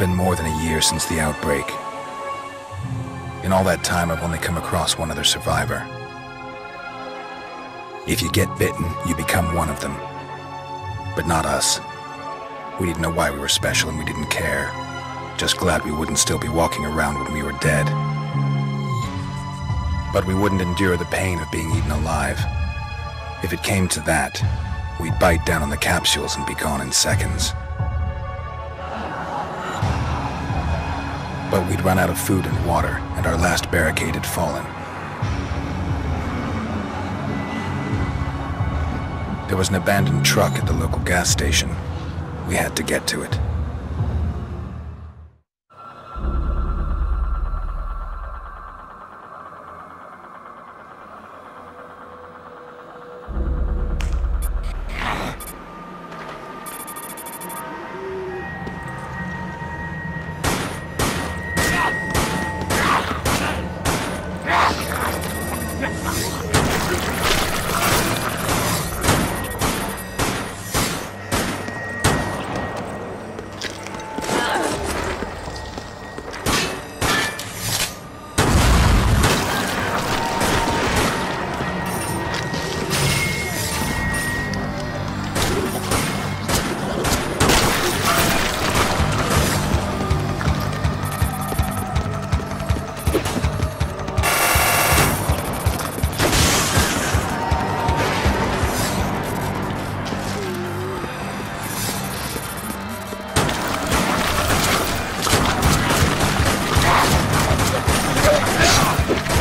been more than a year since the outbreak. In all that time, I've only come across one other survivor. If you get bitten, you become one of them. But not us. We didn't know why we were special and we didn't care. Just glad we wouldn't still be walking around when we were dead. But we wouldn't endure the pain of being eaten alive. If it came to that, we'd bite down on the capsules and be gone in seconds. We'd run out of food and water, and our last barricade had fallen. There was an abandoned truck at the local gas station. We had to get to it. you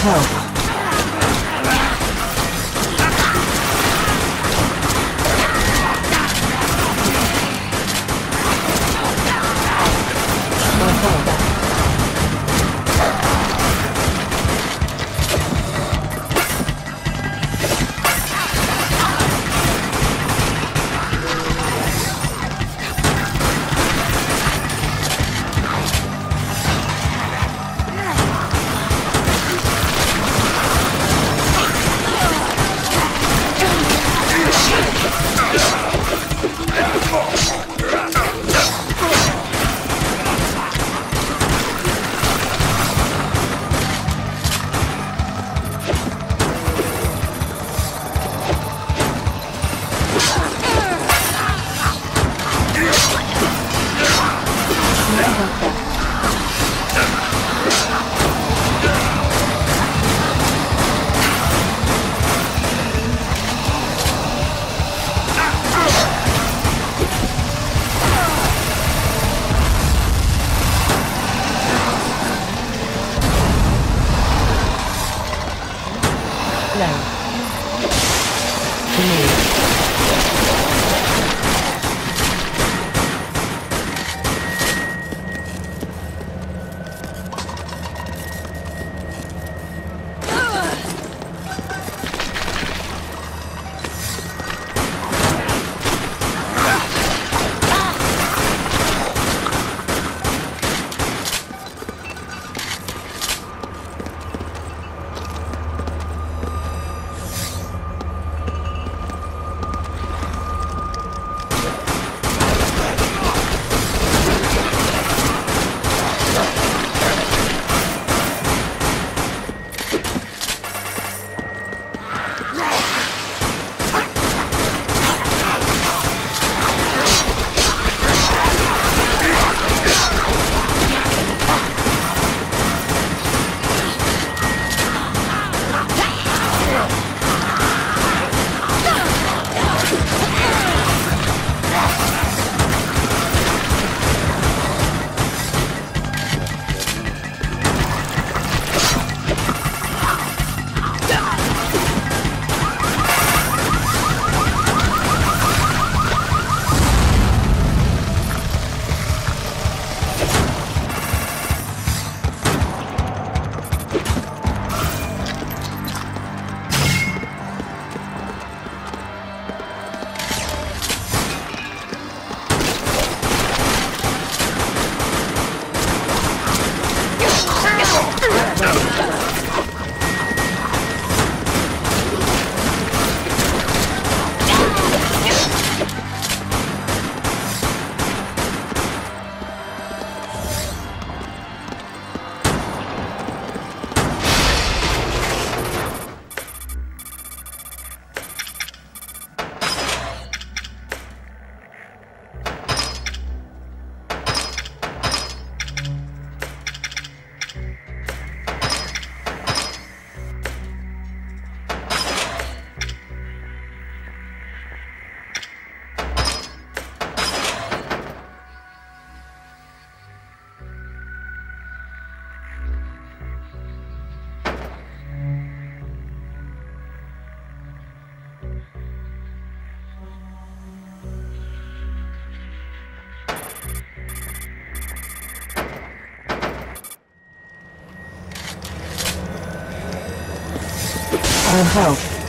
help. For help.